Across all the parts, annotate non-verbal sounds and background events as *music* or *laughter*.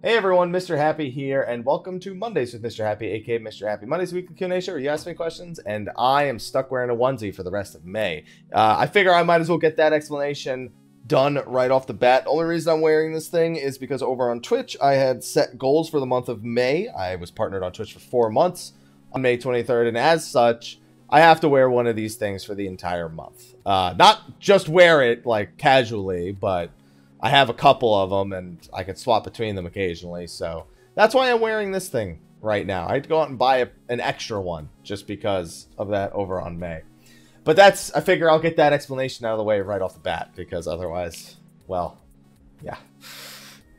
Hey everyone, Mr. Happy here, and welcome to Mondays with Mr. Happy, aka Mr. Happy Mondays weekly Q&A show where you ask me questions, and I am stuck wearing a onesie for the rest of May. Uh, I figure I might as well get that explanation done right off the bat. Only reason I'm wearing this thing is because over on Twitch, I had set goals for the month of May. I was partnered on Twitch for four months on May 23rd, and as such, I have to wear one of these things for the entire month. Uh, not just wear it like casually, but I have a couple of them and I can swap between them occasionally. So that's why I'm wearing this thing right now. I had to go out and buy a, an extra one just because of that over on May. But that's, I figure I'll get that explanation out of the way right off the bat because otherwise, well, yeah.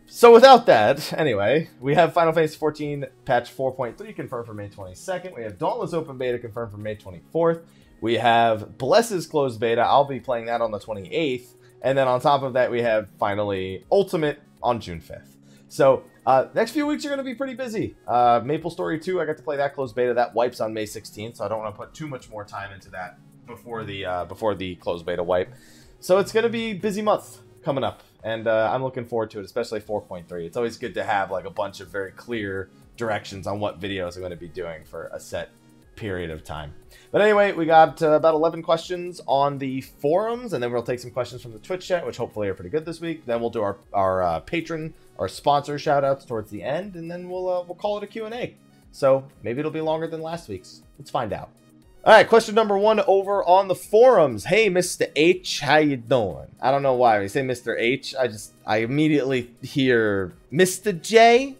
So without that, anyway, we have Final Fantasy 14 patch 4.3 confirmed for May 22nd. We have Dauntless Open Beta confirmed for May 24th. We have Bless's closed beta. I'll be playing that on the 28th. And then on top of that, we have finally Ultimate on June 5th. So uh, next few weeks are going to be pretty busy. Uh, Maple Story 2, I got to play that closed beta. That wipes on May 16th, so I don't want to put too much more time into that before the uh, before the closed beta wipe. So it's going to be busy month coming up, and uh, I'm looking forward to it, especially 4.3. It's always good to have like a bunch of very clear directions on what videos I'm going to be doing for a set period of time. But anyway, we got uh, about 11 questions on the forums, and then we'll take some questions from the Twitch chat, which hopefully are pretty good this week. Then we'll do our, our uh, patron, our sponsor shout-outs towards the end, and then we'll, uh, we'll call it a Q&A. So maybe it'll be longer than last week's. Let's find out. All right, question number one over on the forums. Hey, Mr. H, how you doing? I don't know why when you say Mr. H, I just I immediately hear Mr. J.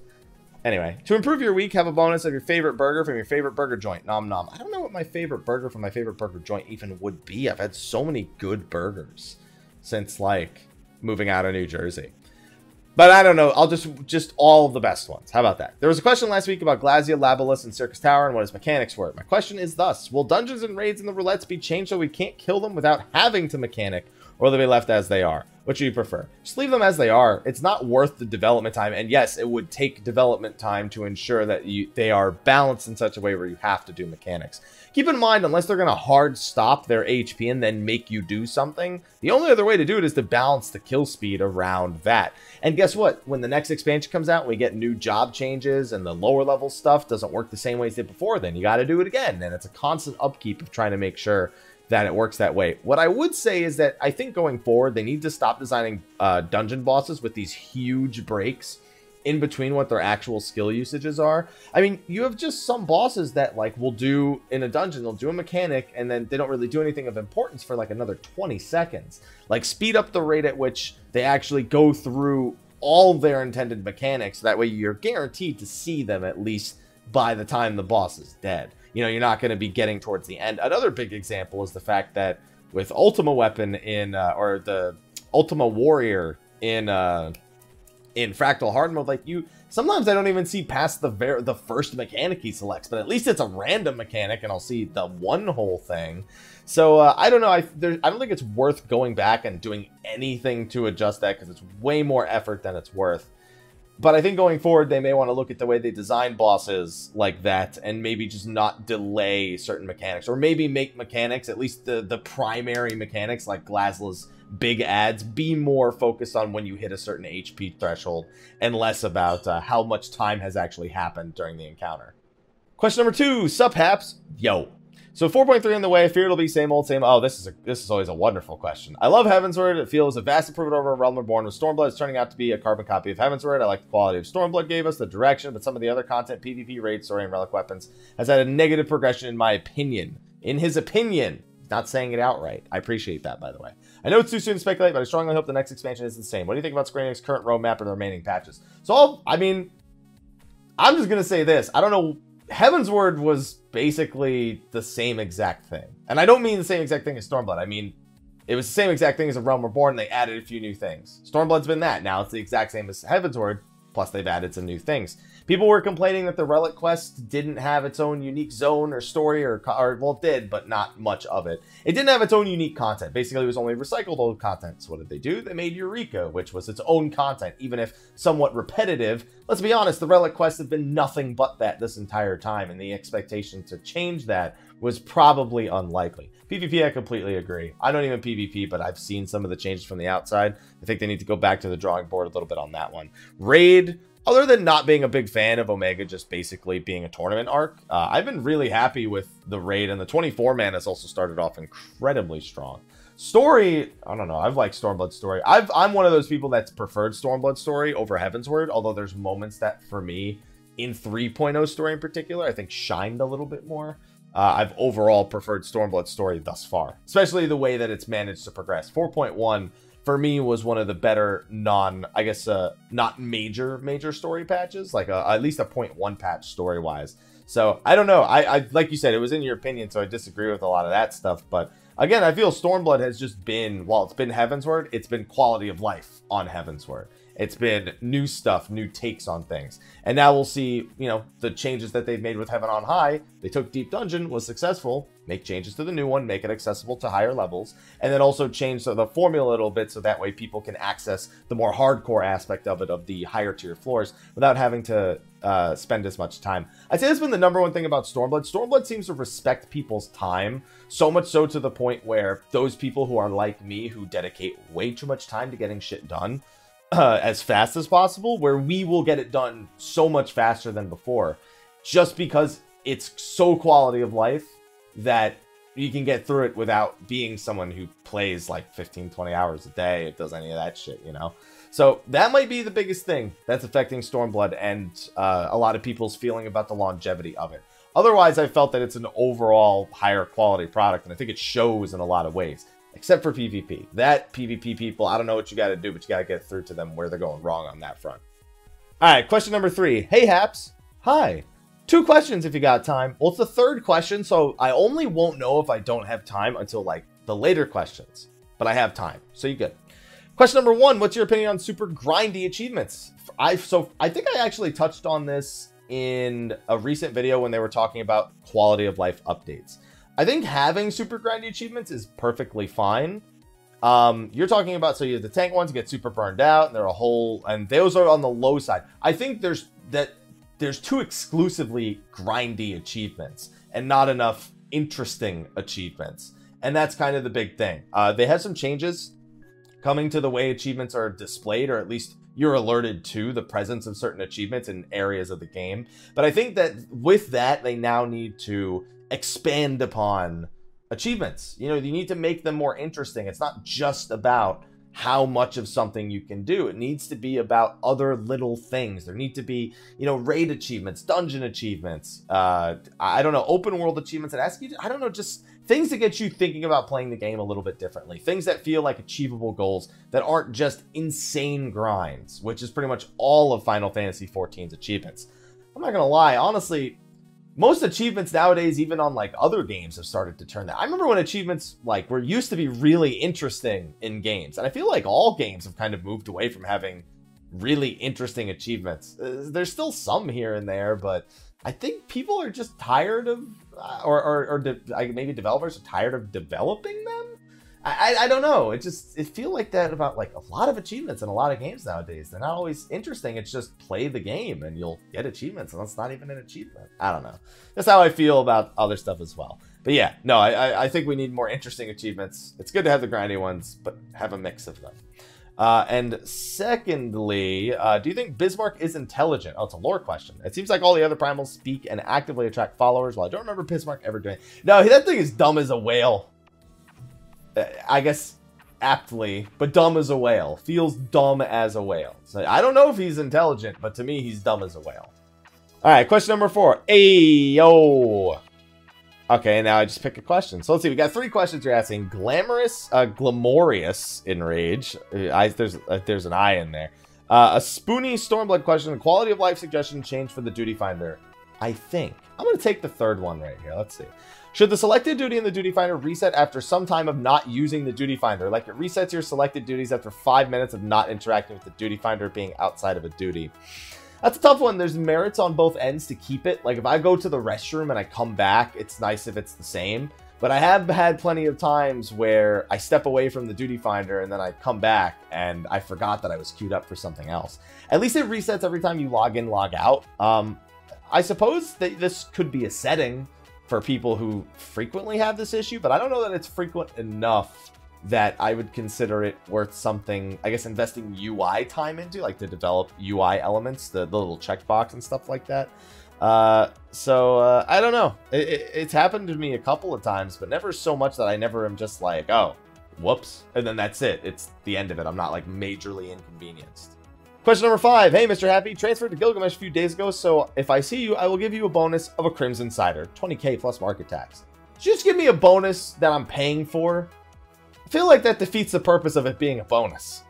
Anyway, to improve your week, have a bonus of your favorite burger from your favorite burger joint. Nom nom. I don't know what my favorite burger from my favorite burger joint even would be. I've had so many good burgers since like moving out of New Jersey. But I don't know. I'll just just all of the best ones. How about that? There was a question last week about Glasya, Labolas, and Syrcus Tower and what his mechanics were. My question is thus: Will dungeons and raids in the roulettes be changed so we can't kill them without having to mechanic, or they be left as they are? What do you prefer? Just leave them as they are. It's not worth the development time. And yes, it would take development time to ensure that you they are balanced in such a way where you have to do mechanics. Keep in mind, unless they're going to hard stop their HP and then make you do something, the only other way to do it is to balance the kill speed around that. And guess what? When the next expansion comes out, we get new job changes and the lower level stuff doesn't work the same way as it did before, then you got to do it again. And it's a constant upkeep of trying to make sure that it works that way. What I would say is that I think going forward, they need to stop designing uh, dungeon bosses with these huge breaks in between what their actual skill usages are. I mean, you have just some bosses that like will do in a dungeon, they'll do a mechanic and then they don't really do anything of importance for like another 20 seconds. Like speed up the rate at which they actually go through all their intended mechanics. That way you're guaranteed to see them at least by the time the boss is dead you know, you're not going to be getting towards the end. Another big example is the fact that with Ultima Weapon in, uh, or the Ultima Warrior in, uh, in Fractal Hard Mode, like you, sometimes I don't even see past the ver the first mechanic he selects, but at least it's a random mechanic and I'll see the one whole thing. So uh, I don't know. I there, I don't think it's worth going back and doing anything to adjust that because it's way more effort than it's worth. But I think going forward, they may want to look at the way they design bosses like that and maybe just not delay certain mechanics. Or maybe make mechanics, at least the, the primary mechanics like Glasya's big ads, be more focused on when you hit a certain HP threshold and less about uh, how much time has actually happened during the encounter. Question number two, Sup Haps? Yo, so 4.3 in the way. Fear it'll be same old, same. Oh, this is a this is always a wonderful question. I love Heaven's Heavensward. It feels a vast improvement over Realm Reborn. With Stormblood, it's turning out to be a carbon copy of Heaven's Heavensward. I like the quality of Stormblood gave us, the direction, but some of the other content, PvP, raid, story, and relic weapons, has had a negative progression in my opinion. In his opinion, not saying it outright. I appreciate that, by the way. I know it's too soon to speculate, but I strongly hope the next expansion is the same. What do you think about Square Enix's current roadmap and the remaining patches? So, I'll, I mean, I'm just gonna say this. I don't know Heavensward was basically the same exact thing. And I don't mean the same exact thing as Stormblood. I mean, it was the same exact thing as A Realm Reborn. They added a few new things. Stormblood's been that. Now it's the exact same as Heavensward, plus they've added some new things. People were complaining that the Relic Quest didn't have its own unique zone or story, or, or, well, it did, but not much of it. It didn't have its own unique content. Basically, it was only recycled old content. So what did they do? They made Eureka, which was its own content, even if somewhat repetitive. Let's be honest, the Relic Quest have been nothing but that this entire time, and the expectation to change that was probably unlikely. PvP, I completely agree. I don't even PvP, but I've seen some of the changes from the outside. I think they need to go back to the drawing board a little bit on that one. Raid, other than not being a big fan of Omega just basically being a tournament arc, uh, I've been really happy with the raid, and the 24 man has also started off incredibly strong. Story, I don't know. I've liked Stormblood story. I've, I'm one of those people that's preferred Stormblood story over Heavensward, although there's moments that, for me, in 3.0 story in particular, I think shined a little bit more. Uh, I've overall preferred Stormblood story thus far, especially the way that it's managed to progress. 4.1 for me was one of the better non, I guess, uh, not major major story patches, like a, at least a 0.1 patch story wise. So I don't know. I, I like you said, it was in your opinion, so I disagree with a lot of that stuff, but Again, I feel Stormblood has just been, while it's been Heavensward, it's been quality of life on Heavensward. It's been new stuff, new takes on things. And now we'll see, you know, the changes that they've made with Heaven on High. They took Deep Dungeon, was successful, make changes to the new one, make it accessible to higher levels, and then also change the formula a little bit so that way people can access the more hardcore aspect of it, of the higher tier floors, without having to uh, spend as much time. I'd say that's been the number one thing about Stormblood. Stormblood seems to respect people's time, so much so to the point where those people who are like me, who dedicate way too much time to getting shit done, uh, *clears throat* as fast as possible, where we will get it done so much faster than before, just because it's so quality of life that you can get through it without being someone who plays like 15, 20 hours a day, it does any of that shit, you know? So that might be the biggest thing that's affecting Stormblood and uh, a lot of people's feeling about the longevity of it. Otherwise, I felt that it's an overall higher quality product, and I think it shows in a lot of ways except for PvP. That PvP people, I don't know what you got to do, but you got to get through to them where they're going wrong on that front. All right, question number three. Hey, Haps. Hi. Two questions if you got time. Well, it's the third question, so I only won't know if I don't have time until like the later questions, but I have time, so you good. Question number one: What's your opinion on super grindy achievements? I so I think I actually touched on this in a recent video when they were talking about quality of life updates. I think having super grindy achievements is perfectly fine. Um, you're talking about so you have the tank ones get super burned out, and they're a whole, and those are on the low side. I think there's that there's two exclusively grindy achievements and not enough interesting achievements, and that's kind of the big thing. Uh, they have some changes coming to the way achievements are displayed, or at least you're alerted to the presence of certain achievements in areas of the game. But I think that with that, they now need to expand upon achievements. You know, you need to make them more interesting. It's not just about how much of something you can do. It needs to be about other little things. There need to be, you know, raid achievements, dungeon achievements, uh, I don't know, open world achievements that ask you, to, I don't know, just things that get you thinking about playing the game a little bit differently. Things that feel like achievable goals that aren't just insane grinds, which is pretty much all of Final Fantasy XIV's achievements. I'm not gonna lie, honestly, most achievements nowadays, even on like other games, have started to turn that. I remember when achievements like were used to be really interesting in games, and I feel like all games have kind of moved away from having really interesting achievements. Uh, there's still some here and there, but I think people are just tired of, uh, or or, or de- maybe developers are tired of developing them. I, I don't know. It just it feel like that about like a lot of achievements in a lot of games nowadays. They're not always interesting. It's just play the game and you'll get achievements, and that's not even an achievement. I don't know. That's how I feel about other stuff as well. But yeah, no, I I think we need more interesting achievements. It's good to have the grindy ones, but have a mix of them. Uh, and secondly, uh, do you think Bismarck is intelligent? Oh, it's a lore question. It seems like all the other primals speak and actively attract followers. Well, I don't remember Bismarck ever doing. No, that thing is dumb as a whale. I guess aptly, but dumb as a whale. Feels dumb as a whale. So I don't know if he's intelligent, but to me, he's dumb as a whale. All right, question number four. Ayo. Okay, now I just pick a question. So let's see. We got three questions you're asking. Glamorous, uh, glamorous in rage. Uh, I, there's uh, there's an I in there. Uh, a spoony Stormblood question. Quality of life suggestion change for the duty finder. I think I'm gonna take the third one right here. Let's see. Should the selected duty in the duty finder reset after some time of not using the duty finder? Like it resets your selected duties after five minutes of not interacting with the duty finder being outside of a duty. That's a tough one. There's merits on both ends to keep it. Like if I go to the restroom and I come back, it's nice if it's the same. But I have had plenty of times where I step away from the duty finder and then I come back and I forgot that I was queued up for something else. At least it resets every time you log in, log out. Um, I suppose that this could be a setting for people who frequently have this issue, but I don't know that it's frequent enough that I would consider it worth something, I guess, investing UI time into, like to develop UI elements, the, the little checkbox and stuff like that. Uh, so uh, I don't know. It, it, it's happened to me a couple of times, but never so much that I never am just like, oh, whoops, and then that's it. It's the end of it. I'm not like majorly inconvenienced. Question number five. Hey, Mr. Happy, transferred to Gilgamesh a few days ago, so if I see you, I will give you a bonus of a Crimson Cider, 20k plus market tax. Just give me a bonus that I'm paying for. I feel like that defeats the purpose of it being a bonus.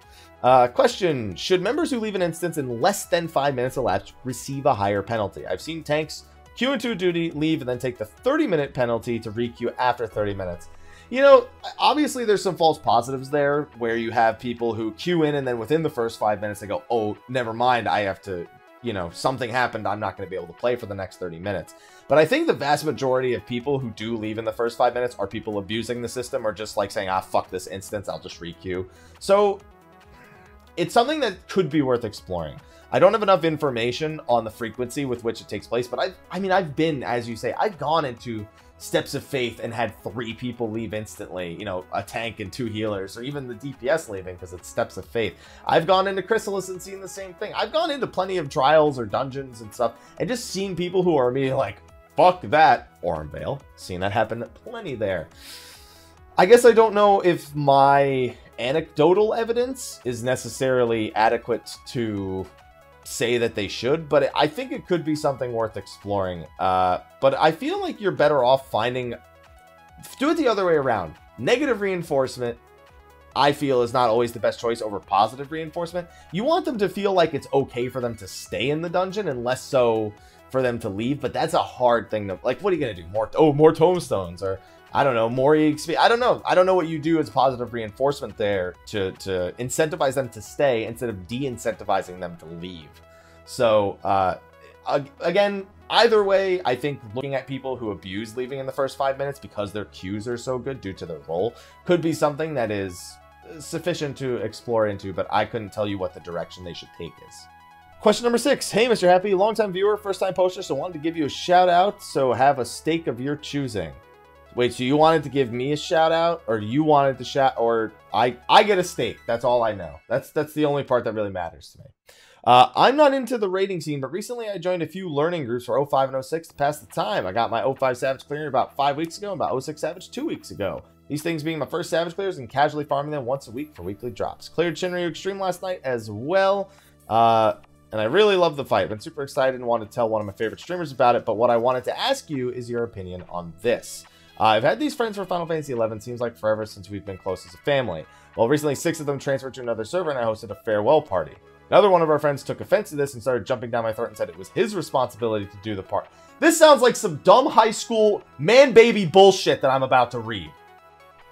Uh, question, should members who leave an instance in less than 5 minutes elapsed receive a higher penalty? I've seen tanks queue into a duty, leave, and then take the 30 minute penalty to requeue after 30 minutes. You know, obviously there's some false positives there where you have people who queue in and then within the first five minutes they go, oh, never mind, I have to, you know, something happened, I'm not going to be able to play for the next 30 minutes. But I think the vast majority of people who do leave in the first five minutes are people abusing the system or just like saying, ah, fuck this instance, I'll just requeue. So it's something that could be worth exploring. I don't have enough information on the frequency with which it takes place, but I I mean I've been, as you say, I've gone into steps of faith and had three people leave instantly, you know, a tank and two healers, or even the DPS leaving because it's steps of faith. I've gone into Chrysalis and seen the same thing. I've gone into plenty of trials or dungeons and stuff and just seen people who are me like, fuck that, Aurum Vale. Seen that happen plenty there. I guess I don't know if my anecdotal evidence is necessarily adequate to say that they should, but I think it could be something worth exploring. Uh, but I feel like you're better off finding... Do it the other way around. Negative reinforcement, I feel, is not always the best choice over positive reinforcement. You want them to feel like it's okay for them to stay in the dungeon and less so for them to leave, but that's a hard thing to... Like, what are you going to do? More... Oh, more tombstones, or I don't know, more EXP. I don't know. I don't know what you do as positive reinforcement there to, to incentivize them to stay instead of de-incentivizing them to leave. So, uh, again, either way, I think looking at people who abuse leaving in the first five minutes because their cues are so good due to their role could be something that is sufficient to explore into, but I couldn't tell you what the direction they should take is. Question number six. Hey, Mr. Happy, longtime viewer, first time poster, so wanted to give you a shout out. So have a stake of your choosing. Wait, so you wanted to give me a shout out, or you wanted to shout, or I I get a stake? That's all I know. That's that's the only part that really matters to me. Uh, I'm not into the rating scene, but recently I joined a few learning groups for 05 and 06 to pass the time. I got my 05 Savage clearing about five weeks ago, and about 06 Savage two weeks ago. These things being my first Savage clears and casually farming them once a week for weekly drops. Cleared Shinryu Extreme last night as well. Uh, and I really love the fight. Been super excited and want to tell one of my favorite streamers about it. But what I wanted to ask you is your opinion on this. Uh, I've had these friends for Final Fantasy XI, seems like forever since we've been close as a family. Well, recently six of them transferred to another server and I hosted a farewell party. Another one of our friends took offense to this and started jumping down my throat and said it was his responsibility to do the part. This sounds like some dumb high school man-baby bullshit that I'm about to read.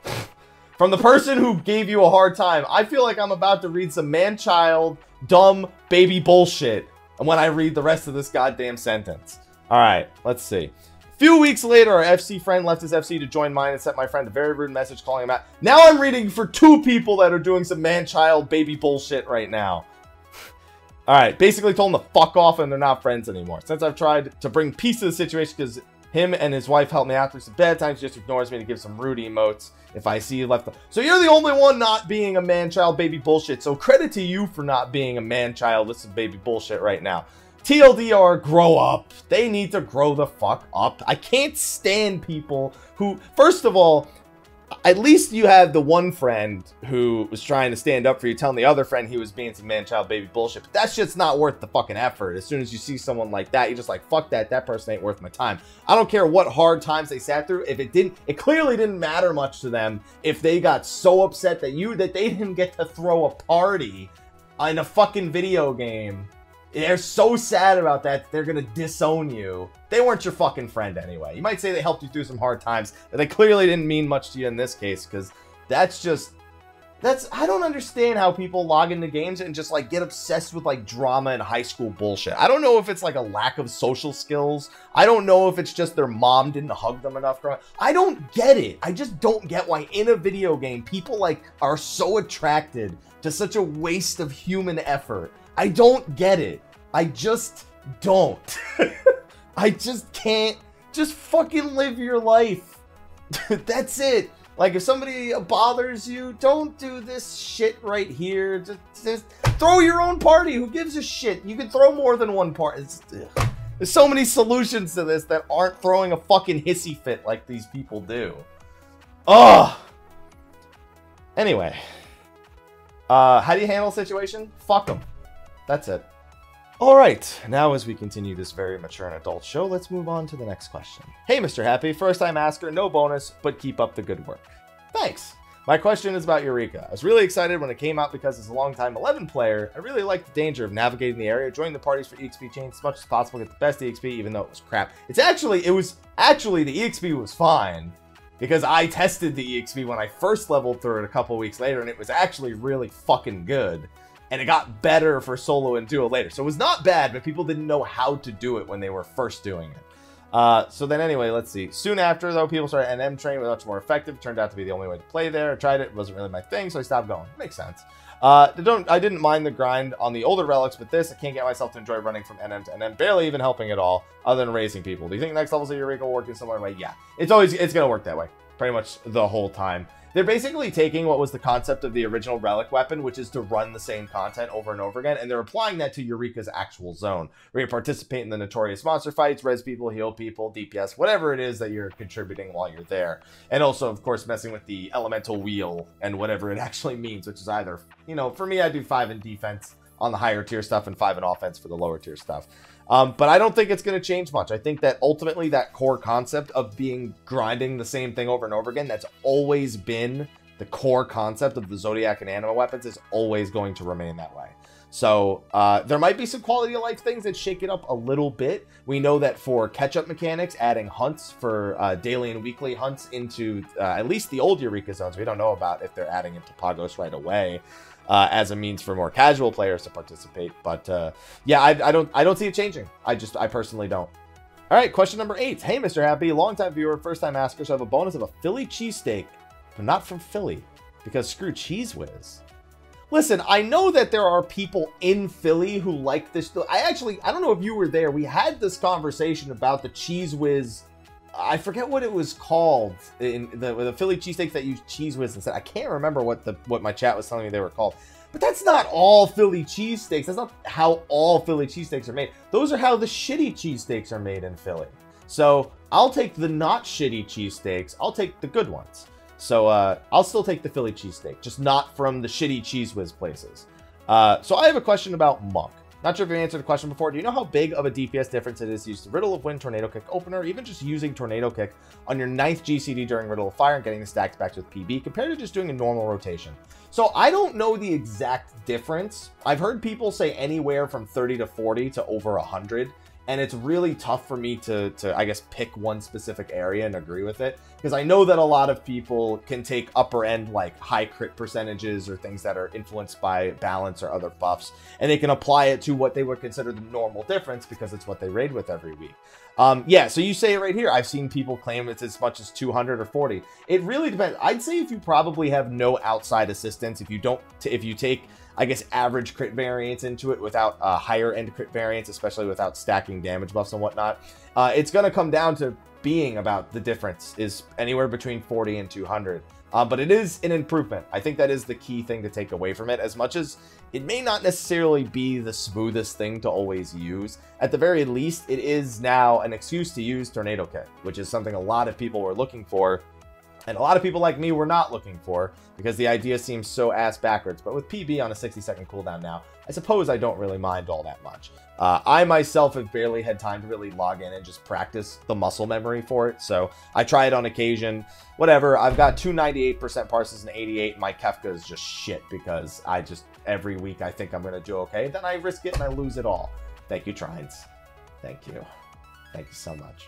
*laughs* From the person who gave you a hard time, I feel like I'm about to read some man-child, dumb, baby bullshit and when I read the rest of this goddamn sentence. Alright, let's see. Few weeks later, our FC friend left his FC to join mine and sent my friend a very rude message calling him out. Now I'm reading for two people that are doing some man-child baby bullshit right now. *sighs* Alright, basically told him to fuck off and they're not friends anymore. Since I've tried to bring peace to the situation because him and his wife helped me out through some bad times, just ignores me to give some rude emotes if I see you left. So you're the only one not being a man-child baby bullshit. So credit to you for not being a man-child. This is baby bullshit right now. TLDR, grow up. They need to grow the fuck up. I can't stand people who, first of all, at least you have the one friend who was trying to stand up for you, telling the other friend he was being some man-child baby bullshit. But that shit's not worth the fucking effort. As soon as you see someone like that, you're just like, fuck that. That person ain't worth my time. I don't care what hard times they sat through. If it didn't, it clearly didn't matter much to them if they got so upset that you, that they didn't get to throw a party in a fucking video game they're so sad about that, they're gonna disown you. They weren't your fucking friend anyway. You might say they helped you through some hard times, but they clearly didn't mean much to you in this case, because that's just... That's... I don't understand how people log into games and just, like, get obsessed with, like, drama and high school bullshit. I don't know if it's, like, a lack of social skills. I don't know if it's just their mom didn't hug them enough I don't get it. I just don't get why in a video game, people, like, are so attracted to such a waste of human effort. I don't get it. I just don't. *laughs* I just can't. Just fucking live your life. *laughs* That's it. Like, if somebody bothers you, don't do this shit right here. Just, just throw your own party. Who gives a shit? You can throw more than one party. There's so many solutions to this that aren't throwing a fucking hissy fit like these people do. Ugh. Anyway. Uh, how do you handle a situation? Fuck them. That's it. Alright, now as we continue this very mature and adult show, let's move on to the next question. Hey Mr. Happy, first time asker, no bonus, but keep up the good work. Thanks! My question is about Eureka. I was really excited when it came out because as a long-time 11 player, I really liked the danger of navigating the area, joining the parties for EXP chains as much as possible, get the best EXP even though it was crap. It's actually, it was, actually the EXP was fine because I tested the EXP when I first leveled through it a couple weeks later and it was actually really fucking good and it got better for solo and duo later. So it was not bad, but people didn't know how to do it when they were first doing it. Uh, so then anyway, let's see. Soon after, though, people started NM train was much more effective. Turned out to be the only way to play there. I tried it. It wasn't really my thing, so I stopped going. Makes sense. Uh, don't I didn't mind the grind on the older relics, but this, I can't get myself to enjoy running from NM to NM, barely even helping at all, other than raising people. Do you think next levels of Eureka will work in similar way? Yeah. It's always, it's to work that way, pretty much the whole time. They're basically taking what was the concept of the original Relic weapon, which is to run the same content over and over again, and they're applying that to Eureka's actual zone, where you participate in the notorious monster fights, res people, heal people, DPS, whatever it is that you're contributing while you're there. And also, of course, messing with the elemental wheel and whatever it *laughs* actually means, which is either, you know, for me, I do 5 in defense on the higher tier stuff and 5 in offense for the lower tier stuff. Um, but I don't think it's going to change much. I think that ultimately that core concept of being grinding the same thing over and over again, that's always been the core concept of the Zodiac and Anima weapons is always going to remain that way. So uh, there might be some quality of life things that shake it up a little bit. We know that for catch-up mechanics, adding hunts for uh, daily and weekly hunts into uh, at least the old Eureka zones, we don't know about if they're adding into Pagos right away uh, as a means for more casual players to participate. But uh, yeah, I, I, don't I don't see it changing. I just I personally don't. All right, question number eight. Hey, Mr. Happy, longtime viewer, first time asker. So I have a bonus of a Philly cheesesteak, but not from Philly because screw Cheez Whiz. Listen, I know that there are people in Philly who like this. I actually, I don't know if you were there. We had this conversation about the Cheez Whiz I forget what it was called in the, the Philly cheesesteaks that use Cheez Whiz instead. I can't remember what the what my chat was telling me they were called. But that's not all Philly cheesesteaks. That's not how all Philly cheesesteaks are made. Those are how the shitty cheesesteaks are made in Philly. So I'll take the not shitty cheesesteaks. I'll take the good ones. So uh, I'll still take the Philly cheesesteak, just not from the shitty Cheez Whiz places. Uh, so I have a question about Monk. Not sure if you answered the question before. Do you know how big of a DPS difference it is to use the Riddle of Wind Tornado Kick opener, even just using Tornado Kick on your ninth GCD during Riddle of Fire and getting the stacks back with PB compared to just doing a normal rotation? So I don't know the exact difference. I've heard people say anywhere from 30 to 40 to over 100 and it's really tough for me to, to I guess, pick one specific area and agree with it. Because I know that a lot of people can take upper end, like high crit percentages or things that are influenced by balance or other buffs, and they can apply it to what they would consider the normal difference because it's what they raid with every week. Um, yeah, so you say it right here. I've seen people claim it's as much as 200 or 40. It really depends. I'd say if you probably have no outside assistance, if you don't, if you take I guess, average crit variance into it without a higher end crit variance, especially without stacking damage buffs and whatnot. Uh, it's going to come down to being about the difference is anywhere between 40 and 200. Uh, but it is an improvement. I think that is the key thing to take away from it. As much as it may not necessarily be the smoothest thing to always use, at the very least, it is now an excuse to use Tornado Kick, which is something a lot of people were looking for and a lot of people like me were not looking for because the idea seems so ass backwards. But with PB on a 60 second cooldown now, I suppose I don't really mind all that much. Uh, I myself have barely had time to really log in and just practice the muscle memory for it. So I try it on occasion. Whatever. I've got two 98% parses and 88. And my Kefka is just shit because I just every week I think I'm going to do okay. Then I risk it and I lose it all. Thank you, Trines. Thank you. Thank you so much.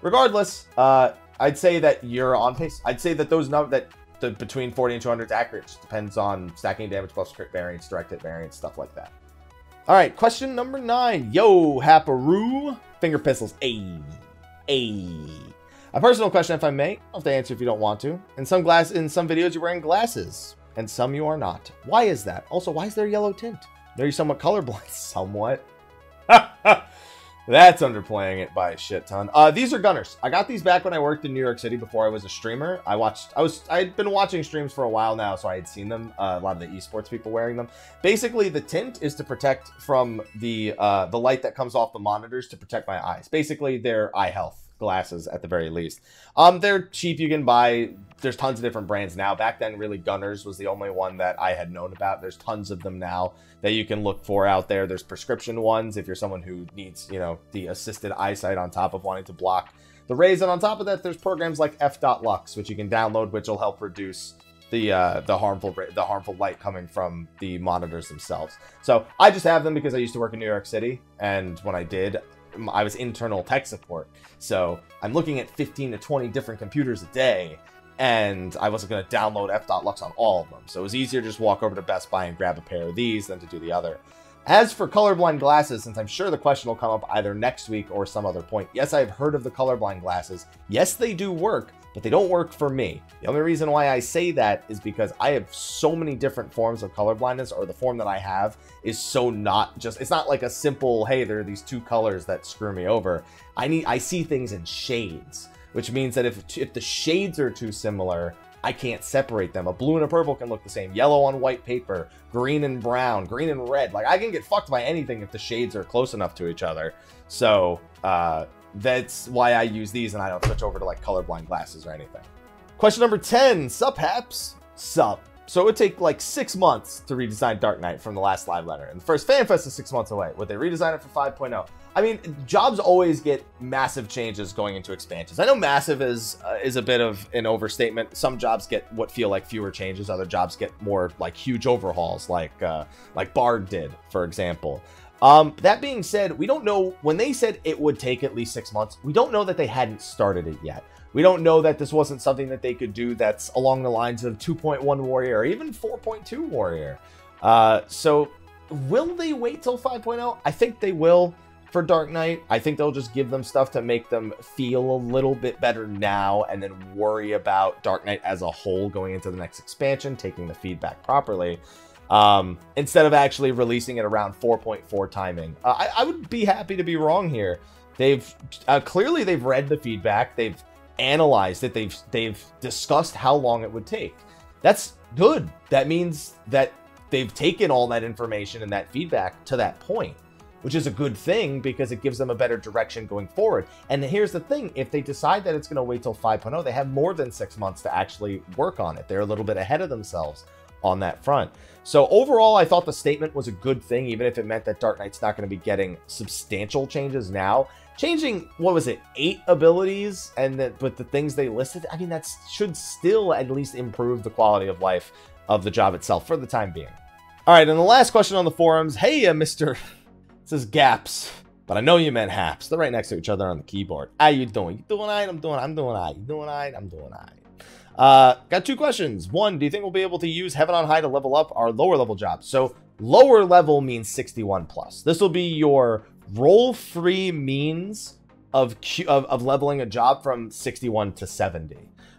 Regardless, uh, I'd say that you're on pace. I'd say that those numbers that the between 40 and 200 is accurate. Just depends on stacking damage plus crit variance, direct hit variance, stuff like that. All right, question number nine. Yo, Haparoo. Finger pistols. A. A. A personal question, if I may. I'll have to answer if you don't want to. In some glass, in some videos, you're wearing glasses, and some you are not. Why is that? Also, why is there a yellow tint? Are you somewhat colorblind? *laughs* Somewhat. *laughs* That's underplaying it by a shit ton. Uh, these are gunners. I got these back when I worked in New York City before I was a streamer. I watched, I was, I had been watching streams for a while now, so I had seen them. Uh, a lot of the esports people wearing them. Basically, the tint is to protect from the uh, the light that comes off the monitors to protect my eyes. Basically, they're eye health glasses at the very least. Um, they're cheap. You can buy. There's tons of different brands now. Back then, really, Gunners was the only one that I had known about. There's tons of them now that you can look for out there. There's prescription ones if you're someone who needs, you know, the assisted eyesight on top of wanting to block the rays. And on top of that, there's programs like F.Lux, which you can download, which will help reduce the uh, the harmful the harmful light coming from the monitors themselves. So I just have them because I used to work in New York City, and when I did, I was internal tech support. So I'm looking at 15 to 20 different computers a day, and I wasn't going to download F.Lux on all of them. So it was easier to just walk over to Best Buy and grab a pair of these than to do the other. As for colorblind glasses, since I'm sure the question will come up either next week or some other point, yes, I've heard of the colorblind glasses. Yes, they do work, but they don't work for me. The only reason why I say that is because I have so many different forms of colorblindness, or the form that I have is so not just, it's not like a simple, hey, there are these two colors that screw me over. I need, I see things in shades which means that if, if the shades are too similar, I can't separate them. A blue and a purple can look the same. Yellow on white paper, green and brown, green and red. Like, I can get fucked by anything if the shades are close enough to each other. So, uh, that's why I use these and I don't switch over to, like, colorblind glasses or anything. Question number 10. Sup, Haps? Sup. So it would take like six months to redesign Dark Knight from the last live letter. And the first FanFest is six months away. Would they redesign it for 5.0? I mean, jobs always get massive changes going into expansions. I know massive is uh, is a bit of an overstatement. Some jobs get what feel like fewer changes. Other jobs get more like huge overhauls, like uh, like Bard did, for example. Um, that being said, we don't know when they said it would take at least six months. We don't know that they hadn't started it yet. We don't know that this wasn't something that they could do that's along the lines of 2.1 Warrior or even 4.2 Warrior. Uh, so will they wait till 5.0? I think they will for Dark Knight. I think they'll just give them stuff to make them feel a little bit better now and then worry about Dark Knight as a whole going into the next expansion, taking the feedback properly. Um, instead of actually releasing it around 4.4 timing. Uh, I, I, would be happy to be wrong here. They've uh, clearly they've read the feedback. They've analyzed it. They've they've discussed how long it would take. That's good. That means that they've taken all that information and that feedback to that point, which is a good thing because it gives them a better direction going forward. And here's the thing, if they decide that it's going to wait till 5.0, they have more than 6 months to actually work on it. They're a little bit ahead of themselves on that front. So overall, I thought the statement was a good thing, even if it meant that Dark Knight's not going to be getting substantial changes now. Changing what was it eight abilities and that but the things they listed i mean that should still at least improve the quality of life of the job itself for the time being. All right and the last question on the forums hey uh, mr *laughs* says gaps but i know you meant haps. They're right next to each other on the keyboard. How you doing? You doing all right? I'm doing i'm doing all right. You doing all right? I'm doing all right uh, got two questions. One, do you think we'll be able to use Heaven on High to level up our lower level jobs? So lower level means 61 plus. This will be your role free means of, of, of leveling a job from 61 to 70.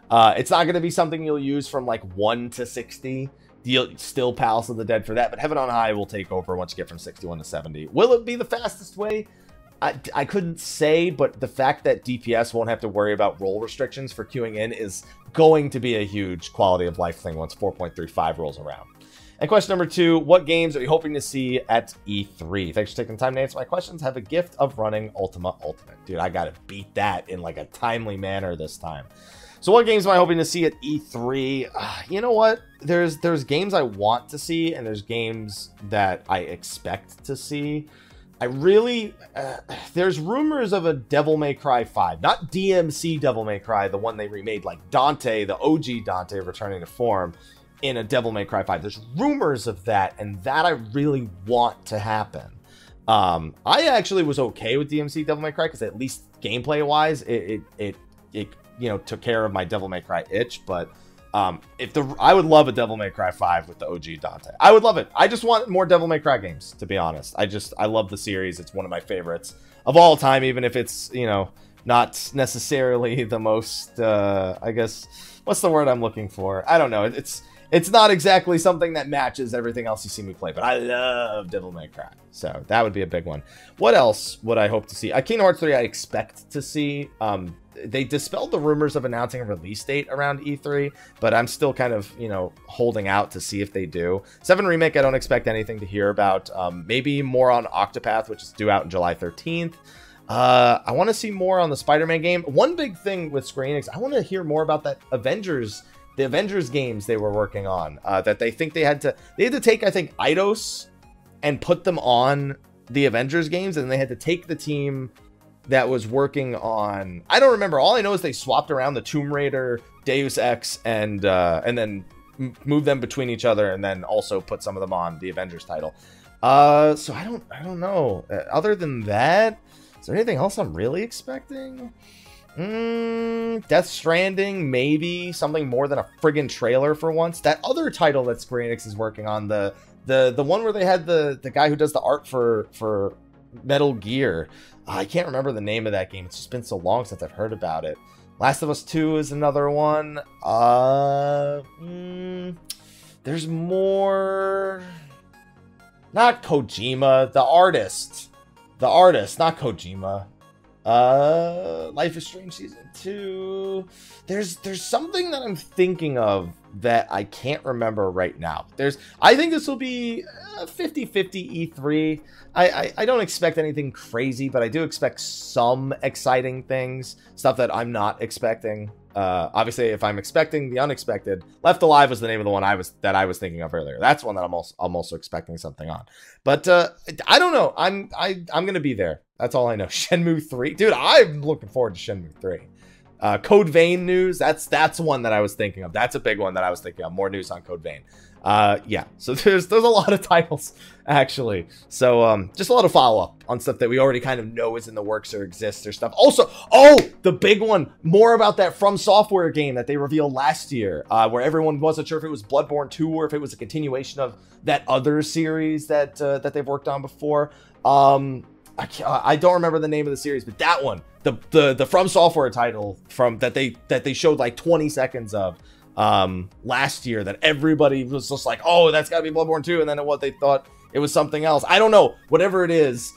Uh, it's not going to be something you'll use from like 1 to 60. You'll still Palace of the Dead for that, but Heaven on High will take over once you get from 61 to 70. Will it be the fastest way? I, I couldn't say, but the fact that DPS won't have to worry about role restrictions for queuing in is going to be a huge quality of life thing once 4.35 rolls around. And question number two, what games are you hoping to see at E3? Thanks for taking the time to answer my questions. Have a gift of running Ultima Ultimate. Dude, I got to beat that in like a timely manner this time. So what games am I hoping to see at E3? Uh, you know what? There's there's games I want to see and there's games that I expect to see. I really, uh, there's rumors of a Devil May Cry 5, not DMC Devil May Cry, the one they remade, like Dante, the OG Dante returning to form in a Devil May Cry 5. There's rumors of that, and that I really want to happen. Um, I actually was okay with DMC Devil May Cry because at least gameplay wise, it, it, it, it, you know, took care of my Devil May Cry itch. But um, if the I would love a Devil May Cry 5 with the OG Dante. I would love it. I just want more Devil May Cry games, to be honest. I just I love the series. It's one of my favorites of all time, even if it's you know not necessarily *laughs* the most. Uh, I guess what's the word I'm looking for? I don't know. It's it's not exactly something that matches everything else you see me play, but I love Devil May Cry. So that would be a big one. What else would I hope to see? Uh, Kingdom Hearts 3 I expect to see. Um, they dispelled the rumors of announcing a release date around E3, but I'm still kind of, you know, holding out to see if they do. 7 Remake, I don't expect anything to hear about. Um, maybe more on Octopath, which is due out in July 13th. Uh, I want to see more on the Spider-Man game. One big thing with Square Enix, I want to hear more about that Avengers, the Avengers games they were working on. Uh, that they think they had to, they had to take, I think, Eidos and put them on the Avengers games, and they had to take the team that was working on. I don't remember. All I know is they swapped around the Tomb Raider, Deus Ex, and uh, and then move them between each other, and then also put some of them on the Avengers title. Uh, so I don't, I don't know. Uh, other than that, is there anything else I'm really expecting? Mm, Death Stranding, maybe something more than a friggin' trailer for once. That other title that Square Enix is working on, the the the one where they had the the guy who does the art for for Metal Gear. I can't remember the name of that game. It's just been so long since I've heard about it. Last of Us 2 is another one. Uh, mm, there's more. Not Kojima, the artist. The artist, not Kojima. Uh, Life is Strange season two. There's there's something that I'm thinking of that I can't remember right now. There's I think this will be 50-50 E3. I, I I don't expect anything crazy, but I do expect some exciting things, stuff that I'm not expecting. Uh, obviously, if I'm expecting the unexpected, Left Alive was the name of the one I was that I was thinking of earlier. That's one that I'm also I'm also expecting something on. But uh, I don't know. I'm I I'm gonna be there. That's all I know. *laughs* Shenmue three, dude. I'm looking forward to Shenmue three. Uh, Code Vein news. That's that's one that I was thinking of. That's a big one that I was thinking of. More news on Code Vein. Uh, yeah. *laughs* So there's there's a lot of titles actually. So um, just a lot of follow up on stuff that we already kind of know is in the works or exists or stuff. Also, oh, the big one. More about that From Software game that they revealed last year, uh, where everyone wasn't sure if it was Bloodborne 2 or if it was a continuation of that other series that uh, that they've worked on before. Um, I, I don't remember the name of the series, but that one, the the the From Software title from that they that they showed like 20 seconds of um last year that everybody was just like, oh, that's gotta be Bloodborne 2, and then what they thought it was something else. I don't know. Whatever it is,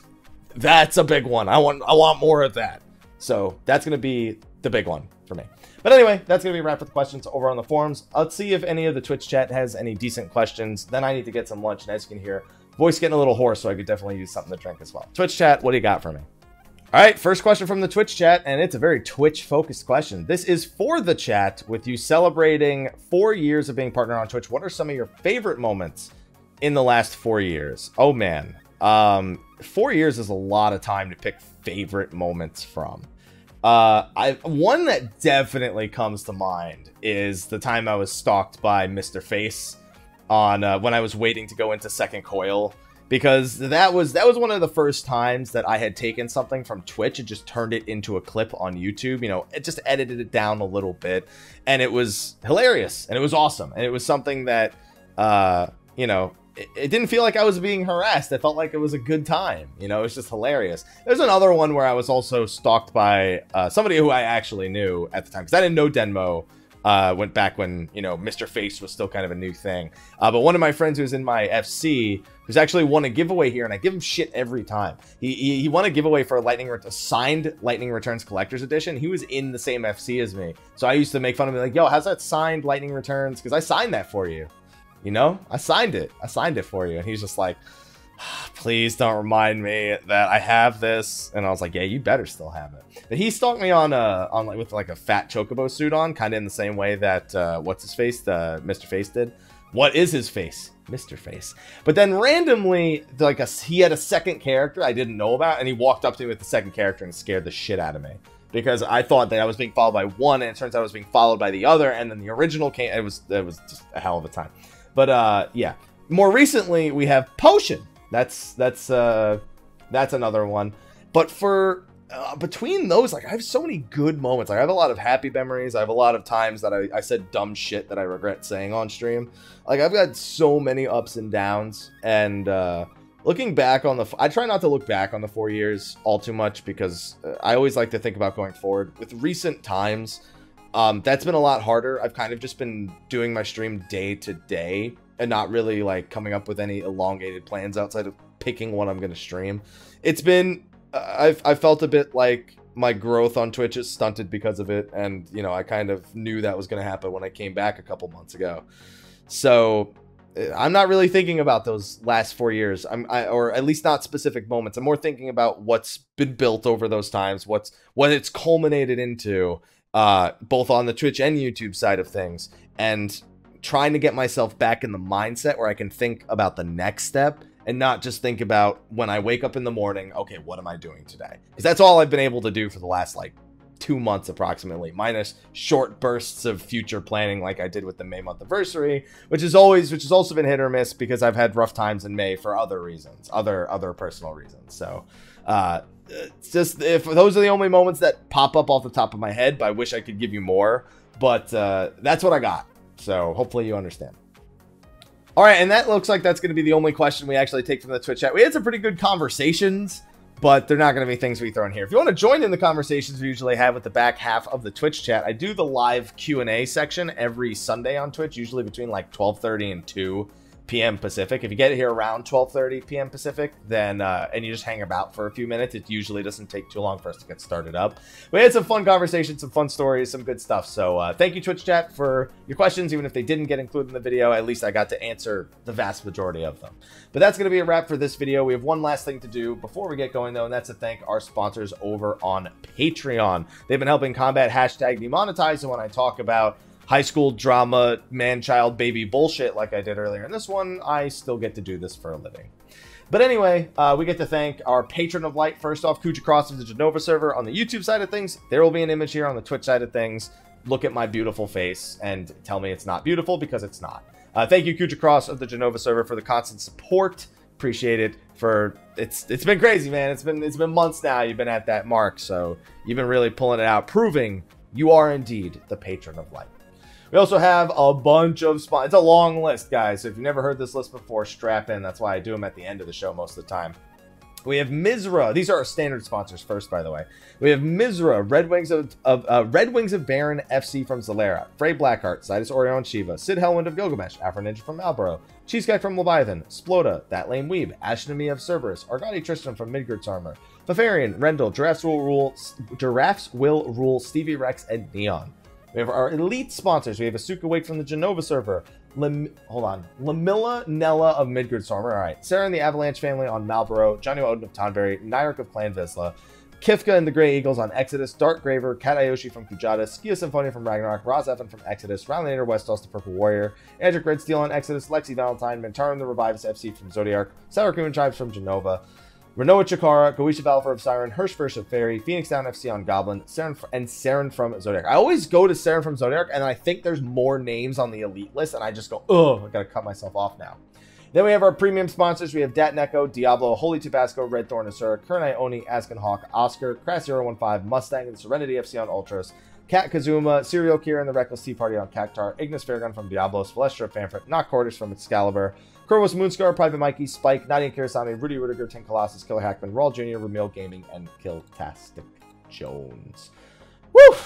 that's a big one. I want I want more of that. So that's gonna be the big one for me. But anyway, that's gonna be a wrap for the questions over on the forums. Let's see if any of the Twitch chat has any decent questions. Then I need to get some lunch, and as you can hear, voice getting a little hoarse, so I could definitely use something to drink as well. Twitch chat, what do you got for me? All right, first question from the Twitch chat, and it's a very Twitch-focused question. This is for the chat, with you celebrating four years of being partnered on Twitch. What are some of your favorite moments in the last four years? Oh, man. Um, four years is a lot of time to pick favorite moments from. Uh, I one that definitely comes to mind is the time I was stalked by Mr. Face on uh, when I was waiting to go into second coil because that was that was one of the first times that I had taken something from Twitch and just turned it into a clip on YouTube. You know, it just edited it down a little bit, and it was hilarious and it was awesome and it was something that uh, you know. It, it didn't feel like I was being harassed. It felt like it was a good time. You know, it was just hilarious. There's another one where I was also stalked by uh, somebody who I actually knew at the time because I didn't know Denmo uh, went back when you know Mr. Face was still kind of a new thing. Uh, but one of my friends who's in my FC, who's actually won a giveaway here, and I give him shit every time. He he, he won a giveaway for a Lightning signed Lightning Returns Collector's Edition. He was in the same FC as me, so I used to make fun of him like, "Yo, how's that signed Lightning Returns?" Because I signed that for you. You know, I signed it. I signed it for you, and he's just like please don't remind me that I have this. And I was like, yeah, you better still have it. But he stalked me on uh on like with like a fat chocobo suit on, kind of in the same way that uh, what's his face, the Mr. Face did. What is his face? Mr. Face. But then randomly, like a, he had a second character I didn't know about, and he walked up to me with the second character and scared the shit out of me because I thought that I was being followed by one, and it turns out I was being followed by the other, and then the original came. It was it was just a hell of a time. But uh, yeah. More recently, we have Potion, that's that's uh that's another one. But for uh, between those, like I have so many good moments. Like I have a lot of happy memories. I have a lot of times that I, I said dumb shit that I regret saying on stream. Like I've got so many ups and downs. And uh, looking back on the, I try not to look back on the four years all too much because uh, I always like to think about going forward. With recent times, Um, that's been a lot harder. I've kind of just been doing my stream day to day and not really like coming up with any elongated plans outside of picking what I'm going to stream. It's been, uh, I've, I felt a bit like my growth on Twitch is stunted because of it. And, you know, I kind of knew that was going to happen when I came back a couple months ago. So uh, I'm not really thinking about those last four years. I'm, I, or at least not specific moments. I'm more thinking about what's been built over those times, what's what it's culminated into, uh, both on the Twitch and YouTube side of things, and trying to get myself back in the mindset where I can think about the next step and not just think about when I wake up in the morning, okay, what am I doing today? Because that's all I've been able to do for the last like two months approximately, minus short bursts of future planning like I did with the May month anniversary, which is always which has also been hit or miss because I've had rough times in May for other reasons, other other personal reasons. So uh it's just if those are the only moments that pop up off the top of my head, but I wish I could give you more. But uh, that's what I got. So hopefully you understand. All right, and that looks like that's going to be the only question we actually take from the Twitch chat. We had some pretty good conversations but they're not going to be things we throw in here. If you want to join in the conversations we usually have with the back half of the Twitch chat, I do the live Q&A section every Sunday on Twitch, usually between like 12:30 and 2 p.m. Pacific. If you get here around 12:30 p.m. Pacific, then uh, and you just hang about for a few minutes, it usually doesn't take too long for us to get started up. We had some fun conversations, some fun stories, some good stuff. So uh, thank you, Twitch chat, for your questions. Even if they didn't get included in the video, at least I got to answer the vast majority of them. But that's going to be a wrap for this video. We have one last thing to do before we get going, though, and that's to thank our sponsors over on Patreon. They've been helping combat hashtag demonetize, and when I talk about high school drama, man child baby bullshit like I did earlier in this one, I still get to do this for a living. But anyway, uh, we get to thank our patron of light. First off, Khuja Cross of the Jenova server on the YouTube side of things. There will be an image here on the Twitch side of things. Look at my beautiful face and tell me it's not beautiful because it's not. Uh, thank you, Khuja Cross of the Jenova server, for the constant support. Appreciate it. For it's it's been crazy, man. It's been it's been months now. You've been at that mark, so you've been really pulling it out, proving you are indeed the patron of light. We also have a bunch of sponsors. It's a long list, guys. So if you've never heard this list before, strap in. That's why I do them at the end of the show most of the time. We have Mizra. These are our standard sponsors first, by the way. We have Mizra, Red Wings of, of uh, Red Wings of Baron FC from Zalera, Fray Blackheart, Cidus Orion Shiva, Syd Hellwind of Gilgamesh, Afro Ninja from Malboro, Cheese Kek from Leviathan, Sploda, That Lame Weeb, Ashnami of Cerberus, Argoti Tristam from Midgardsormr, Fafarian, Rendil, Giraffes Will Rule, Giraffes Will Rule, Stevie Rex, and Neon. We have our elite sponsors. We have Asuka Wake from the Jenova server. Hold on. Lamilla Nella of Midgardsormr. All right. Sarah and the Avalanche family on Malboro. Johnny Odin of Tonberry. Nairik of Clan Vizsla. Kifca and the Grey Eagles on Exodus. Dart Graver. Kat Ayoshi from Kujata. Skia Symphonia from Ragnarok. Roz Evan from Exodus. Rylanator Westaus the Purple Warrior. Eadric Redsteele on Exodus. Lexxie Valentine. Mentarum the Rivivus FC from Zodiark, Sour and Tribes from Jenova. Renoa Chikara, Goisha Valfor of Siren, Hersh Fersh of Faerie, Phoenix Down FC on Goblin, Serren and Serren from Zodiark. I always go to Serren from Zodiark, and I think there's more names on the elite list, and I just go, oh, I gotta cut myself off now. Then we have our premium sponsors. We have Dat Neko, Diablo, Holy Tabasco, Red Thorn Asura, Kernai Oni, Askin Hawk, Oscar, Crass015, Mustang, and Serenity FC on Ultros, Kat Kazuma, Serial Kira, and the Reckless Tea Party on Cactuar, Ignis Fairgun from Diablo, Celestia Fanfrit, Not Quarters from Excalibur, Corvus Moonscar, Private Mikey, Spike, Nadia Kirasami, Rudy Rudiger, Ten Colossus, Killer Hackman, Rawl Jr., Ramil Gaming, and Killtastic Jones. Woo!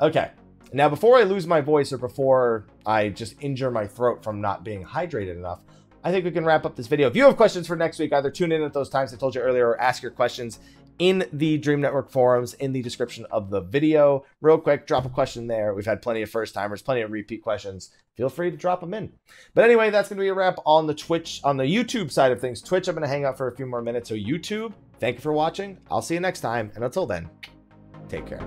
Okay. Now, before I lose my voice or before I just injure my throat from not being hydrated enough, I think we can wrap up this video. If you have questions for next week, either tune in at those times I told you earlier or ask your questions in the Dream Network forums in the description of the video. Real quick, drop a question there. We've had plenty of first timers, plenty of repeat questions. Feel free to drop them in. But anyway, that's going to be a wrap on the Twitch, on the YouTube side of things. Twitch, I'm going to hang out for a few more minutes. So YouTube, thank you for watching. I'll see you next time. And until then, take care.